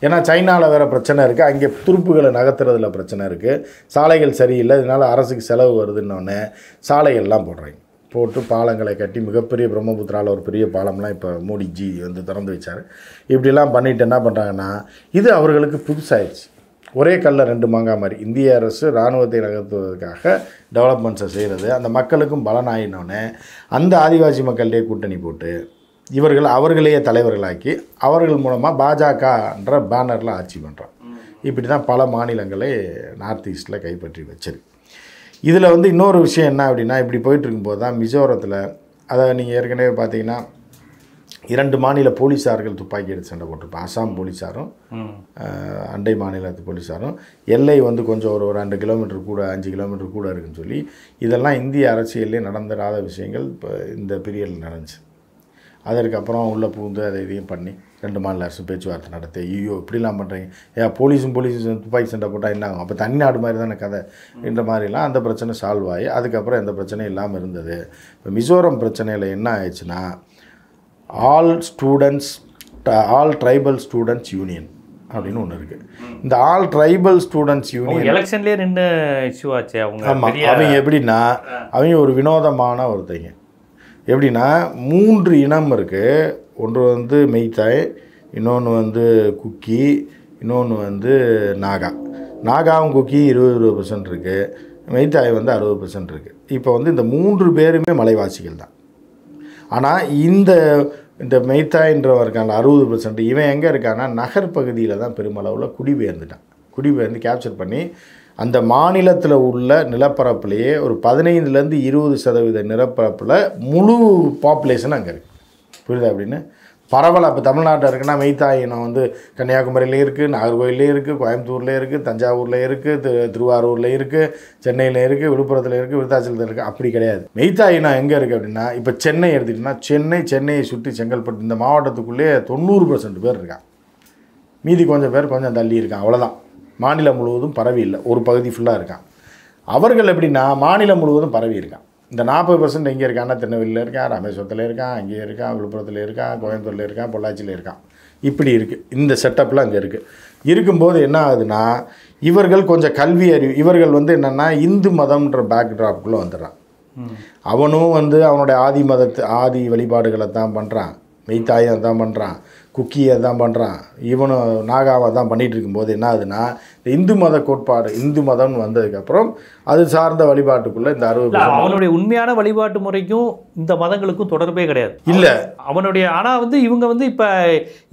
ஏன்னா சைனாவில் வேறு பிரச்சனை இருக்குது அங்கே துருப்புகளை நகர்த்துறதுல பிரச்சனை இருக்குது சாலைகள் சரியில்லை இதனால் அரசுக்கு செலவு வருதுன்னொன்னே சாலைகள்லாம் போடுறாங்க. போட்டு பாலங்களை கட்டி மிகப்பெரிய பிரம்மபுத்திராவில் ஒரு பெரிய பாலம்லாம் இப்போ மோடிஜி வந்து திறந்து வச்சார். இப்படிலாம் பண்ணிட்டு என்ன பண்ணுறாங்கன்னா இது அவர்களுக்கு புதுசாகிடுச்சு ஒரே கல்ல ரெண்டு மாங்காய் மாதிரி. இந்திய அரசு இராணுவத்தை நகர்த்துவதற்காக டெவலப்மெண்ட்ஸை செய்கிறது அந்த மக்களுக்கும் பலனாயினோடனே அந்த ஆதிவாசி மக்கள்கிட்டே கூட்டணி போட்டு இவர்கள் அவர்களையே தலைவர்களாக்கி அவர்கள் மூலமாக பாஜகன்ற பேனரில் ஆட்சி பண்ணுறான் இப்படி தான் பல மாநிலங்களை நார்த் ஈஸ்ட்டில் கைப்பற்றி வச்சிருக்கு. இதில் வந்து இன்னொரு விஷயம் என்ன அப்படின்னா இப்படி போயிட்டு இருக்கும்போது தான் மிசோரத்தில் அதை நீங்கள் ஏற்கனவே பார்த்தீங்கன்னா இரண்டு மாநில போலீஸார்கள் துப்பாக்கி எடுத்து சண்டை போட்டிருப்பாங்க. அசாம் போலீஸாரும் அண்டை மாநிலத்து போலீஸாரும் எல்லை வந்து கொஞ்சம் ஒரு ஒரு ரெண்டு கிலோமீட்டர் கூட அஞ்சு கிலோமீட்டர் கூட இருக்குன்னு சொல்லி இதெல்லாம் இந்திய அரசியல்லே நடந்துடாத விஷயங்கள் இப்போ இந்த பீரியடில் நடந்துச்சு. அதற்கப்புறம் உள்ளே புகுந்து அதை இதையும் பண்ணி ரெண்டு மாநில அரசு பேச்சுவார்த்தை நடத்தி ஐயோ இப்படிலாம் பண்ணுறீங்க ஏன் போலீஸும் போலீஸும் துப்பாக்கி சண்டை போட்டால் என்ன ஆகும்? அப்போ தனிநாடு மாதிரி தானே கதை. என்ற மாதிரிலாம் அந்த பிரச்சனை சால்வ் ஆகி அதுக்கப்புறம் எந்த பிரச்சனையும் இல்லாமல் இருந்தது. இப்போ மிசோரம் பிரச்சனையில் என்ன ஆயிடுச்சுன்னா all students all tribal students union அப்படின்னு ஒன்று இருக்குது இந்த ஆல் ட்ரைபல் ஸ்டூடெண்ட்ஸ் யூனியன் எலெக்ஷன்லயே நின்று இஷ்யூ ஆச்சு அவங்க ஆமாம் அவங்க எப்படின்னா அவங்க ஒரு வினோதமான ஒருத்தங்க. எப்படின்னா மூன்று இனம் இருக்குது ஒன்று வந்து மெய்தாய் இன்னொன்று வந்து குக்கி இன்னொன்று வந்து நாகா. நாகாவும் குக்கி இருபது இருபது பர்சன்ட் இருக்குது மெய்தாய் வந்து அறுபது பர்சன்ட் இருக்குது இப்போ வந்து இந்த மூன்று பேருமே மலைவாசிகள் தான். ஆனால் இந்த இந்த மெய்தாயின்றவன் இருக்கான்ல அறுபது பர்சன்ட் இவன் எங்கே இருக்கான்னா நகர் பகுதியில் தான் பெருமளவில் குடிபெயர்ந்துட்டான். குடிபெயர்ந்து கேப்சர் பண்ணி அந்த மாநிலத்தில் உள்ள நிலப்பரப்புலேயே ஒரு பதினைந்துலேருந்து இருபது சதவீத நிலப்பரப்பில் முழு பாப்புலேஷன் அங்கே இருக்குது புரியுதா அப்படின்னு? பரவலாக இப்போ தமிழ்நாட்டில் இருக்குன்னா மெய்த்தாய் இனம் வந்து கன்னியாகுமரியிலையும் இருக்குது நாகர்கோயிலையும் இருக்குது கோயம்புத்தூர்லேயே இருக்குது தஞ்சாவூரில் இருக்குது திரு திருவாரூரில் இருக்குது சென்னையில் இருக்குது விழுப்புரத்தில் இருக்குது விருத்தாச்சலத்தில் இருக்குது அப்படி கிடையாது. மெய்த்தாய் இனம் எங்கே இருக்குது அப்படின்னா இப்போ சென்னை எடுத்துக்கிட்டோம்னா சென்னை சென்னையை சுற்றி செங்கல்பட்டு இந்த மாவட்டத்துக்குள்ளேயே தொண்ணூறு பர்சன்ட் பேர் இருக்கான் மீதி கொஞ்சம் பேர் கொஞ்சம் தள்ளி இருக்கான் அவ்வளோதான் மாநிலம் முழுவதும் பரவி இல்லை. ஒரு பகுதி ஃபுல்லாக இருக்கான் அவர்கள் எப்படின்னா மாநிலம் முழுவதும் பரவி இருக்கான் இந்த நாற்பது பர்சன்ட் எங்கே இருக்கான்னா திருநெல்வேலியில் இருக்கான் ராமேஸ்வரத்தில் இருக்கான் அங்கேயே இருக்கான் விழுப்புரத்தில் இருக்கான் கோயம்புத்தூரில் இருக்கான் பொள்ளாச்சியில் இருக்கான் இப்படி இருக்குது இந்த செட்டப்பில் அங்கே இருக்குது இருக்கும்போது என்ன ஆகுதுன்னா இவர்கள் கொஞ்சம் கல்வி அறிவு இவர்கள் வந்து என்னென்னா இந்து மதம்ன்ற பேக்ட்ராப்புக்குள்ளே வந்துடுறான். அவனும் வந்து அவனுடைய ஆதி மதத்து ஆதி வழிபாடுகளை தான் பண்ணுறான் மெய்த்தாயை தான் பண்ணுறான் குக்கியை தான் பண்ணுறான். இவனும் நாகாவை தான் பண்ணிகிட்டு இருக்கும்போது என்ன ஆகுதுன்னா இந்த இந்து மத கோட்பாடு இந்து மதம்னு வந்ததுக்கப்புறம் அது சார்ந்த வழிபாட்டுக்குள்ளே இந்த அறுபது அவனுடைய உண்மையான வழிபாட்டு முறைக்கும் இந்த மதங்களுக்கும் தொடர்பே கிடையாது. இல்லை. அவனுடைய ஆனா வந்து இவங்க வந்து இப்ப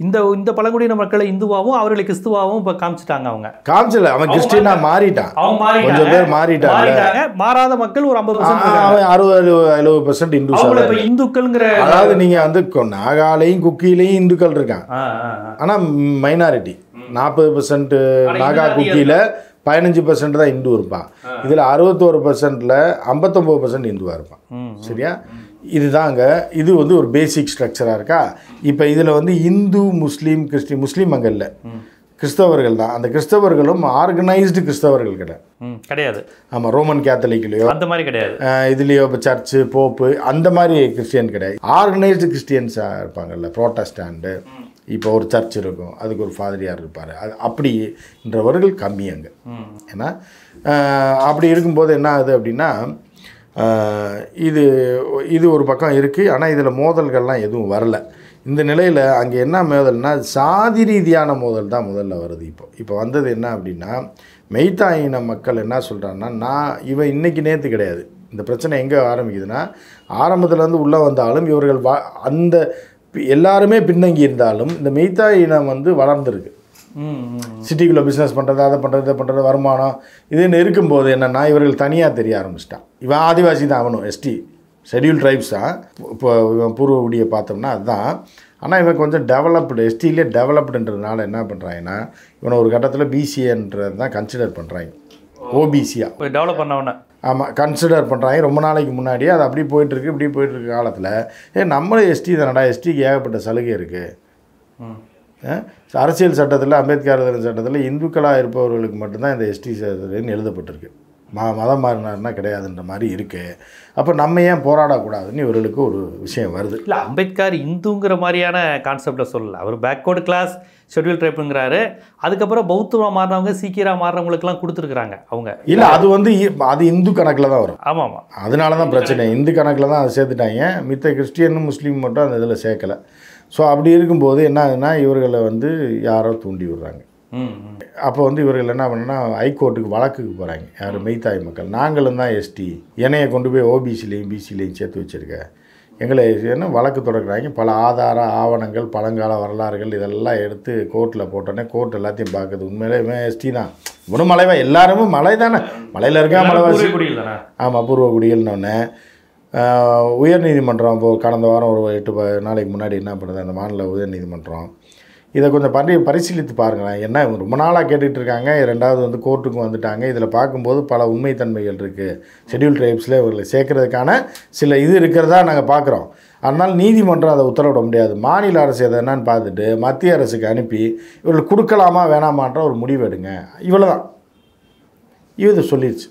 இந்த இந்த பழங்குடியின மக்களை இந்துவாவும் அவர்களை கிறிஸ்துவாவும் இப்ப காமிச்சிட்டாங்க அவங்க. காமிச்சல. அவன் கிறிஸ்டினா மாறிட்டான். கொஞ்சம் பேர் மாறிட்டாங்க. மாறாத மக்கள் ஒரு ஐம்பது அவன் அறுபது எழுபது பர்சன்ட் இப்ப இந்துக்கள்ங்கிற அதாவது நீங்கள் வந்து நாகாலையும் குக்கிலையும் இந்துக்கள் இருக்கான் ஆ. ஆனால் மைனாரிட்டி நாற்பது பர்சன்ட் நாகா குக்கியில் பதினஞ்சு பர்சன்ட் தான் இந்து இருப்பான் இதில் அறுபத்தோரு பர்சன்டில் ஐம்பத்தொம்போது பர்சன்ட் இந்துவாக இருப்பான் சரியா? இதுதாங்க. இது வந்து ஒரு பேசிக் ஸ்ட்ரக்சராக இருக்கா? இப்போ இதில் வந்து இந்து முஸ்லீம் கிறிஸ்டின் முஸ்லீம் அங்கே இல்லை. கிறிஸ்தவர்கள் தான் அந்த கிறிஸ்தவர்களும் ஆர்கனைஸ்டு கிறிஸ்தவர்கள் கிடையாது. கிடையாது ஆமாம் ரோமன் கேத்தலிக்லேயோ அந்த மாதிரி கிடையாது. இதுலேயோ இப்போ சர்ச்சு போப்பு அந்த மாதிரி கிறிஸ்டியன் கிடையாது. ஆர்கனைஸ்டு கிறிஸ்டியன்ஸாக இருப்பாங்கல்ல ப்ரோட்டஸ்டாண்டு இப்போ ஒரு சர்ச் இருக்கும் அதுக்கு ஒரு ஃபாதரியார் இருப்பார். அது அப்படின்றவர்கள் கம்மி அங்கே. ஏன்னா அப்படி இருக்கும்போது என்ன ஆகுது அப்படின்னா இது இது ஒரு பக்கம் இருக்குது ஆனால் இதில் மோதல்கள்லாம் எதுவும் வரல. இந்த நிலையில் அங்கே என்ன மோதல்னா சாதி ரீதியான மோதல் தான் முதல்ல வருது இப்போ. இப்போ வந்தது என்ன அப்படின்னா மெய்தாயின மக்கள் என்ன சொல்கிறாங்கன்னா நான் இவன் இன்னைக்கு நேற்று கிடையாது. இந்த பிரச்சனை எங்கே ஆரம்பிக்குதுன்னா ஆரம்பத்துலேருந்து உள்ளே வந்தாலும் இவர்கள் வா அந்த எல்லாருமே பின்னங்கி இருந்தாலும் இந்த மெய்தாய் இனம் வந்து வளர்ந்துருக்கு. சிட்டிக்குள்ளே பிஸ்னஸ் பண்ணுறது அதை பண்ணுறது இதை பண்ணுறது வருமானம் இதுன்னு இருக்கும்போது என்னென்னா இவர்கள் தனியாக தெரிய ஆரம்பிச்சிட்டான். இவன் ஆதிவாசி தான் அவனும் எஸ்டி ஷெட்யூல் ட்ரைப்ஸ் தான். இப்போ இவன் பூர்வகுடியை பார்த்தோம்னா அதுதான் ஆனால் இவன் கொஞ்சம் டெவலப்டு எஸ்டிலே டெவலப்டுன்றதுனால என்ன பண்ணுறாங்கன்னா இவனை ஒரு கட்டத்தில் பிசிஏன்றது தான் கன்சிடர் பண்ணுறாங்க ஓபிசியாக டெவலப் பண்ணவன ஆமாம் கன்சிடர் பண்ணுறாங்க ரொம்ப நாளைக்கு முன்னாடியே அது அப்படி போயிட்டுருக்கு இப்படி போயிட்டுருக்கு காலத்தில் ஏ நம்மளும் எஸ்டி தானடா எஸ்டிக்கு ஏகப்பட்ட சலுகை இருக்குது அரசியல் சட்டத்தில் அம்பேத்கர் சட்டத்தில் இந்துக்களாக இருப்பவர்களுக்கு மட்டும்தான் இந்த எஸ்டி எழுதப்பட்டிருக்கு. ம மதம் மாறினார்னா கிடையாதுன்ற மாதிரி இருக்குது அப்போ நம்ம ஏன் போராடக்கூடாதுன்னு இவர்களுக்கு ஒரு விஷயம் வருது. இல்லை அம்பேத்கர் இந்துங்கிற மாதிரியான கான்செப்டில் சொல்லல. அவர் பேக்வர்டு கிளாஸ் ஷெட்யூல் ட்ரைப்புங்கிறாரு அதுக்கப்புறம் பௌத்தமாக மாறினவங்க சீக்கியராக மாறினவங்களுக்குலாம் கொடுத்துருக்குறாங்க அவங்க. இல்லை அது வந்து அது இந்து கணக்கில் தான் வரும். ஆமாம் ஆமாம் அதனால தான் பிரச்சனை. இந்து கணக்கில் தான் அதை சேர்த்துட்டாங்க. மித்த கிறிஸ்டியனும் முஸ்லீம் மட்டும் அந்த இதில் சேர்க்கலை. ஸோ அப்படி இருக்கும்போது என்ன ஆகுதுன்னா இவர்களை வந்து யாரோ தூண்டி விடுறாங்க. அப்போ வந்து இவர்கள் என்ன பண்ணா ஹைகோர்ட்டுக்கு வழக்குக்கு போகிறாங்க யார்? மெய்த்தாய் மக்கள். நாங்களும் தான் எஸ்டி என்னையை கொண்டு போய் ஓபிசிலையும் பிசிலையும் சேர்த்து வச்சுருக்க. எங்களை என்ன வழக்கு தொடர்கிறாங்க பல ஆதார ஆவணங்கள் பழங்கால வரலாறுகள் இதெல்லாம் எடுத்து கோர்ட்டில் போட்டோன்னே கோர்ட் எல்லாத்தையும் பார்க்குது. உண்மையிலே இவன் எஸ்டி தான். இவனும் மலைவா. எல்லாருமே மலை தானே. மலையில் இருக்கா மலைவாசி? ஆமாம் பூர்வ குடிகள்னொன்னே உயர்நீதிமன்றம் இப்போ கடந்த வாரம் ஒரு எட்டு நாளைக்கு முன்னாடி என்ன பண்ணுது? அந்த மாநில உயர்நீதிமன்றம். இதை கொஞ்சம் பரி பரிசீலித்து பாருங்களேன். என்ன ரொம்ப நாளாக கேட்டுகிட்டு இருக்காங்க ரெண்டாவது வந்து கோர்ட்டுக்கு வந்துட்டாங்க. இதில் பார்க்கும்போது பல உண்மைத்தன்மைகள் இருக்குது ஷெடியூல் ட்ரைப்ஸில் இவர்களை சேர்க்கறதுக்கான சில இது இருக்கிறதா நாங்கள் பார்க்குறோம். அதனால் நீதிமன்றம் அதை உத்தரவிட முடியாது. மாநில அரசு எதை என்னன்னு பார்த்துட்டு மத்திய அரசுக்கு அனுப்பி இவர்கள் கொடுக்கலாமா வேணாமான்ற ஒரு முடிவு எடுங்க. இவ்வளோ தான் இது சொல்லிடுச்சு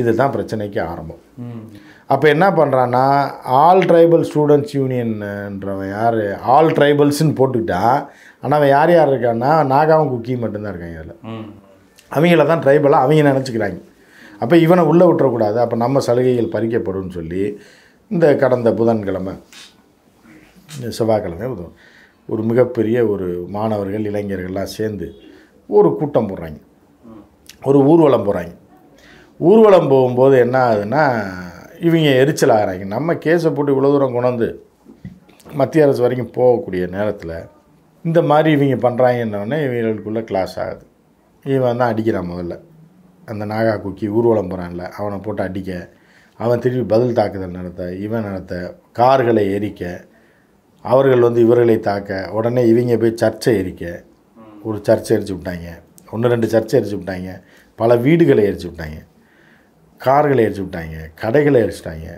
இதுதான் பிரச்சனைக்கு ஆரம்பம். அப்போ என்ன பண்ணுறான்னா ஆல் ட்ரைபல் ஸ்டூடெண்ட்ஸ் யூனியன்றவன் யார்? ஆல் ட்ரைபல்ஸ்னு போட்டுக்கிட்டா ஆனால் அவன் யார் யார் இருக்கான்னா நாகாவும் குக்கி மட்டும்தான் இருக்காங்க அதில் அவங்கள தான் ட்ரைபலாக அவங்க நினச்சிக்கிறாங்க. அப்போ இவனை உள்ளே விட்டுறக்கூடாது. அப்போ நம்ம சலுகைகள் பறிக்கப்படும்னு சொல்லி இந்த கடந்த புதன்கிழமை இந்த செவ்வாய்க்கிழமை ஒரு- ஒரு மிகப்பெரிய ஒரு மாணவர்கள் இளைஞர்கள்லாம் சேர்ந்து ஒரு கூட்டம் போடுறாங்க. ஒரு ஊர்வலம் போகிறாங்க ஊர்வலம் போகும்போது என்ன ஆகுதுன்னா இவங்க எரிச்சல் ஆகிறாங்க நம்ம கேஸை போட்டு இவ்வளோ தூரம் கொண்டாந்து மத்திய அரசு வரைக்கும் போகக்கூடிய நேரத்தில் இந்த மாதிரி இவங்க பண்ணுறாங்கன்னொடனே இவங்களுக்குள்ளே கிளாஸ் ஆகுது. இவன் தான் அடிக்கிறான் முதல்ல. அந்த நாகா குக்கி ஊர்வலம் போகிறான்ல அவனை போட்டு அடிக்க. அவன் திருப்பி பதில் தாக்குதல் நடத்த இவன் நடத்த கார்களை எரிக்க அவர்கள் வந்து இவர்களை தாக்க உடனே இவங்க போய் சர்ச்சை எரிக்க. ஒரு சர்ச்சை எரிச்சு விட்டாங்க. ஒன்று ரெண்டு சர்ச்சை எரிச்சு விட்டாங்க. பல வீடுகளை எரிச்சு விட்டாங்க. கார்களை எரிச்சு விட்டாங்க கடைகளை எரிச்சிட்டாங்க.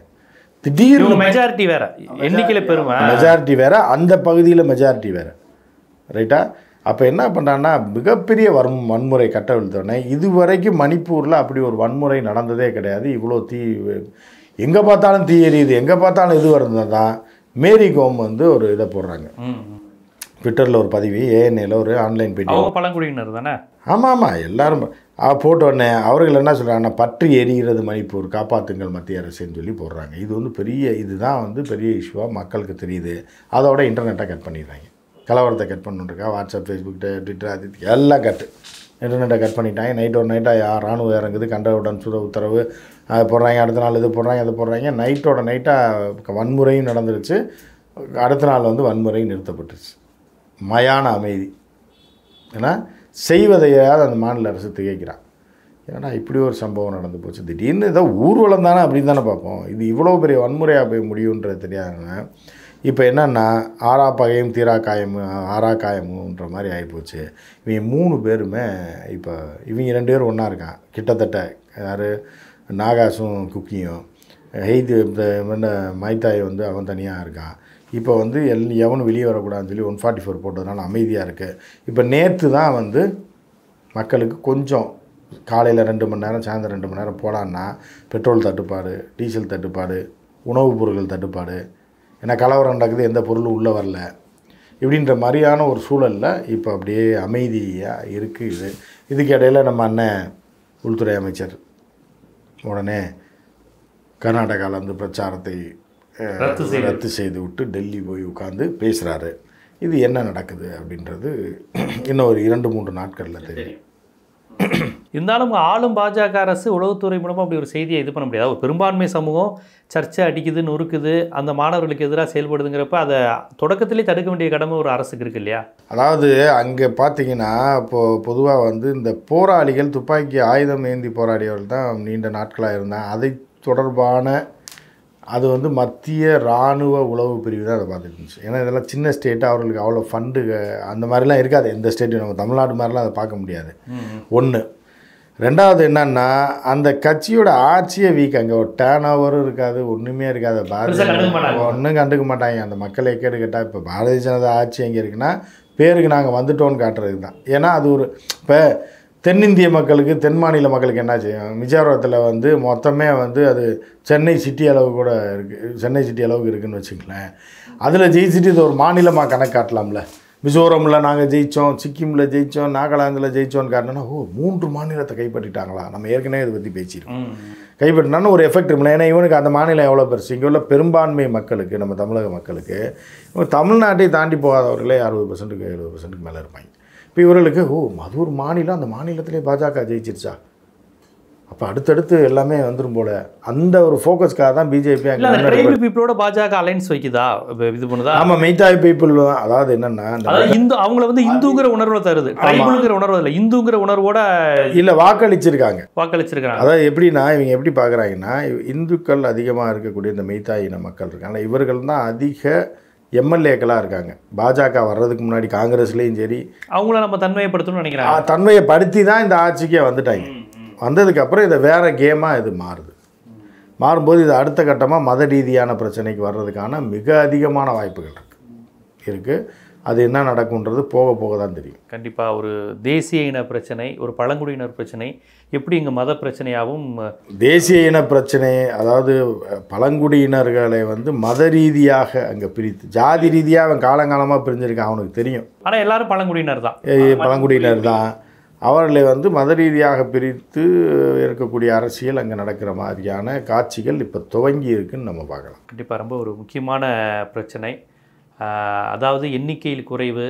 திடீர்னு மெஜாரிட்டி வேற. எண்ணிக்கையில பெருமை. மெஜாரிட்டி வேறு அந்த பகுதியில் மெஜாரிட்டி வேறு. ரைட்டா அப்போ என்ன பண்ணுறான்னா மிகப்பெரிய வரும் வன்முறை கட்டவிழ்த்தோடனே இதுவரைக்கும் மணிப்பூரில் அப்படி ஒரு வன்முறை நடந்ததே கிடையாது. இவ்வளோ தீ எங்கே பார்த்தாலும் தீ எரியுது எங்கே பார்த்தாலும் இது வருந்தது தான் மேரி கோம் வந்து ஒரு இதை போடுறாங்க. ட்விட்டரில் ஒரு பதிவு ஏஎன்ஏல ஒரு ஆன்லைன் பேட்டி பழங்குடியினர் தானே? ஆமாம் ஆமாம் எல்லாரும் போட்டோடனே அவர்கள் என்ன சொல்கிறாங்கன்னா பற்றி எரிகிறது மணிப்பூர் காப்பாற்றுங்கள் மத்திய அரசுன்னு சொல்லி போடுறாங்க. இது வந்து பெரிய இதுதான் வந்து பெரிய இஷ்யூவாக மக்களுக்கு தெரியுது. அதோட இன்டர்நெட்டை கட் பண்ணிடுறாங்க. கலவரத்தை கட் பண்ணிட்டுருக்கா வாட்ஸ்அப் ஃபேஸ்புக் ட்விட்டர் அது இது எல்லாம் கட்டு இன்டர்நெட்டை கட் பண்ணிட்டாங்க. நைட் ஒரு நைட்டாக ராணுவம் இறங்குது கண்டவுடன் சுத உத்தரவு அது போடுறாங்க அடுத்த நாள் இது போடுறாங்க அது போடுறாங்க. நைட்டோட நைட்டாக வன்முறையும் நடந்துருச்சு. அடுத்த நாள் வந்து வன்முறையும் நிறுத்தப்பட்டுருச்சு. மயான அமைதி. ஏன்னா செய்வதையாவது அந்த மாநில அரசு திகைக்கிறான். ஏன்னா இப்படி ஒரு சம்பவம் நடந்து போச்சு? திடீர்னு ஏதோ ஊர்வலம் தானே அப்படின்னு தானே பார்ப்போம். இது இவ்வளோ பெரிய வன்முறையாக போய் முடியுன்றது தெரியாதுங்க. இப்போ என்னென்னா ஆறா பகையும் தீரா காயம் ஆறா காயமுன்ற மாதிரி ஆகிப்போச்சு இவங்க மூணு பேருமே இப்போ இவங்க ரெண்டு பேரும் ஒன்றா இருக்கான். கிட்டத்தட்ட யார்? நாகாசும் குக்கியும். ஹெய்த் இந்த மைத்தாய் வந்து அவன் தனியாக இருக்கான். இப்போ வந்து எல் எவனும் வெளியே வரக்கூடாதுன்னு சொல்லி ஒன் ஃபார்ட்டி ஃபோர் போட்டதுனால அமைதியாக இருக்குது இப்போ நேற்று தான் வந்து மக்களுக்கு கொஞ்சம் காலையில் ரெண்டு மணி நேரம் சாயந்தரம் ரெண்டு மணி நேரம் போடான்னா பெட்ரோல் தட்டுப்பாடு டீசல் தட்டுப்பாடு உணவுப் பொருட்கள் தட்டுப்பாடு. ஏன்னா கலவரம் நடக்குது எந்த பொருளும் உள்ளே வரல. இப்படின்ற மாதிரியான ஒரு சூழலில் இப்போ அப்படியே அமைதியாக இருக்குது இது. இதுக்கு இடையில நம்ம அண்ணன் உள்துறை அமைச்சர் உடனே கர்நாடகாவில் வந்து பிரச்சாரத்தை ரத்து செய்து. ரத்து செய்து விட்டு டெல்லி போய் உட்காந்து பேசுகிறாரு இது என்ன நடக்குது அப்படின்றது இன்னும் ஒரு இரண்டு மூன்று நாட்களில் தெரியும். இருந்தாலும் ஆளும் பாஜக அரசு உளவுத்துறை மூலமாக அப்படி ஒரு செய்தியை இது பண்ண முடியாது. ஒரு பெரும்பான்மை சமூகம் சர்ச்சை அடிக்குது நொறுக்குது அந்த மாணவர்களுக்கு எதிராக செயல்படுதுங்கிறப்ப அதை தொடக்கத்திலே தடுக்க வேண்டிய கடமை ஒரு அரசுக்கு இருக்கு இல்லையா? அதாவது அங்கே பார்த்தீங்கன்னா இப்போது பொதுவாக வந்து இந்த போராளிகள் துப்பாக்கி ஆயுதம் ஏந்தி போராடியவர்கள் தான் நீண்ட நாட்களாக இருந்தாங்க. அதை தொடர்பான அது வந்து மத்திய இராணுவ உளவு பிரிவு தான் அதை பார்த்துட்டு இருந்துச்சு. ஏன்னா இதெல்லாம் சின்ன ஸ்டேட்டு அவர்களுக்கு அவ்வளோ ஃபண்டு அந்த மாதிரிலாம் இருக்காது. எந்த ஸ்டேட்டும் நம்ம தமிழ்நாடு மாதிரிலாம் அதை பார்க்க முடியாது. ஒன்று ரெண்டாவது என்னன்னா அந்த கட்சியோட ஆட்சியே வீக் அங்கே. ஒரு டேர்ன் ஓவரும் இருக்காது ஒன்றுமே இருக்காது. பாரதிய ஒன்றும் கண்டுக்க மாட்டாங்க. அந்த மக்களை கேடு கேட்டால் இப்போ பாரதிய ஜனதா ஆட்சி எங்கே இருக்குன்னா பேருக்கு நாங்கள் வந்துட்டோம்னு காட்டுறது தான். ஏன்னா அது ஒரு இப்போ தென்னிந்திய மக்களுக்கு தென் மாநில மக்களுக்கு என்ன செய்யும்? மிஜோரத்தில் வந்து மொத்தமே வந்து அது சென்னை சிட்டி அளவு கூட இருக்குது சென்னை சிட்டி அளவுக்கு இருக்குன்னு வச்சுங்களேன் அதில் ஜெயிச்சுட்டு இது ஒரு மாநிலமாக கணக்கு காட்டலாம்ல. மிசோரமில் நாங்கள் ஜெயித்தோம் சிக்கிமில் ஜெயித்தோம் நாகாலாந்தில் ஜெயித்தோன்னு காட்டினா ஓ மூன்று மாநிலத்தை கைப்பற்றிட்டாங்களா? நம்ம ஏற்கனவே இதை பற்றி பேசியிருக்கோம். ம். கைப்பற்றினான்னு ஒரு எஃபெக்ட் இருக்கும் ஏன்னா இவனுக்கு அந்த மாநிலம் எவ்வளோ பெருசு? இங்கே உள்ள பெரும்பான்மை மக்களுக்கு நம்ம தமிழக மக்களுக்கு தமிழ்நாட்டை தாண்டி போகாதவர்களே அறுபது பர்சன்ட்டுக்கு எழுபது பர்சன்ட்டுக்கு மேலே இருப்பாங்க. இப்போ இவர்களுக்கு ஓ அது ஒரு மாநிலம் அந்த மாநிலத்திலே பாஜக ஜெயிச்சிருச்சா? அப்போ அடுத்தடுத்து எல்லாமே வந்துடும் போல. அந்த ஒரு ஃபோக்கஸ்க்காக தான் பிஜேபி அங்கே பீப்புளோட பாஜக அலைன்ஸ் வைக்குதா? இது பண்ணுதா? ஆமாம் மெய்தாய் பீப்புள் அதாவது என்னென்னா இந்த அவங்கள வந்து இந்துங்கிற உணர்வுல தருது. ட்ரைபலுங்கிற உணர்வு இல்ல இந்துங்கிற உணர்வோட இல்லை வாக்களிச்சிருக்காங்க. வாக்களிச்சிருக்காங்க. அதாவது எப்படின்னா இவங்க எப்படி பார்க்குறாங்கன்னா இந்துக்கள் அதிகமாக இருக்கக்கூடிய இந்த மெய்தாய் இன மக்கள் இருக்காங்க இவர்கள் தான் அதிக எம்எல்ஏக்களாக இருக்காங்க. பாஜக வர்றதுக்கு முன்னாடி காங்கிரஸ்லேயும் சரி. அவங்கள நம்ம தன்மையப்படுத்தணும்னு ஆ, நினைக்கிறாங்க. தன்மையை படுத்தி தான் இந்த ஆட்சிக்கே வந்துட்டாங்க. வந்ததுக்கப்புறம் இதை வேறு கேமாக இது மாறுது. மாறும்போது இது அடுத்த கட்டமாக மத ரீதியான பிரச்சனைக்கு வர்றதுக்கான மிக அதிகமான வாய்ப்புகள் இருக்குது இருக்குது அது என்ன நடக்குன்றது போக போக தான் தெரியும். கண்டிப்பா ஒரு தேசிய இன பிரச்சனை ஒரு பழங்குடியினர் பிரச்சனை எப்படி இங்க மத பிரச்சனையாகவும் தேசிய இன பிரச்சனை அதாவது பழங்குடியினர்களை வந்து மத ரீதியாக அங்கே பிரித்து ஜாதி ரீதியாக அவன் காலங்காலமாக பிரிஞ்சிருக்கான் அவனுக்கு தெரியும். ஆனா எல்லாரும் பழங்குடியினர் தான். பழங்குடியினர் தான். அவர்களை வந்து மத ரீதியாக பிரித்து இருக்கக்கூடிய அரசியல் அங்கே நடக்கிற மாதிரியான காட்சிகள் இப்போ துவங்கி இருக்குன்னு நம்ம பார்க்கலாம். கண்டிப்பா ரொம்ப ஒரு முக்கியமான பிரச்சனை. அதாவது எண்ணிக்கையில் குறைவு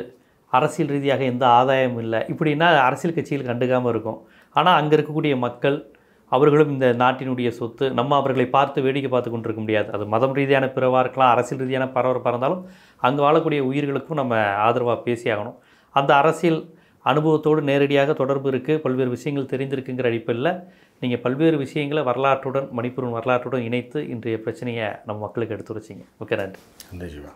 அரசியல் ரீதியாக எந்த ஆதாயமும் இல்லை. இப்படின்னா அரசியல் கட்சிகள் கண்டுக்காமல் இருக்கும். ஆனால் அங்கே இருக்கக்கூடிய மக்கள் அவர்களும் இந்த நாட்டினுடைய சொத்து நம்ம அவர்களை பார்த்து வேடிக்கை பார்த்து கொண்டிருக்க முடியாது. அது மதம் ரீதியான பிறவாக இருக்கலாம் அரசியல் ரீதியான பரவரப்பாக இருந்தாலும் அங்கே வாழக்கூடிய உயிர்களுக்கும் நம்ம ஆதரவாக பேசியாகணும் அந்த அரசியல் அனுபவத்தோடு நேரடியாக தொடர்பு இருக்குது பல்வேறு விஷயங்கள் தெரிந்திருக்குங்கிற அடிப்படையில் நீங்கள் பல்வேறு விஷயங்களை வரலாற்றுடன் மணிப்பூரின் வரலாற்றுடன் இணைத்து இன்றைய பிரச்சனையை நம்ம மக்களுக்கு எடுத்து வச்சிங்க ஓகே நன்றி. நன்றி சிவா.